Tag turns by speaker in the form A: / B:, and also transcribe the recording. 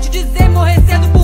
A: te dizer, morrer cedo.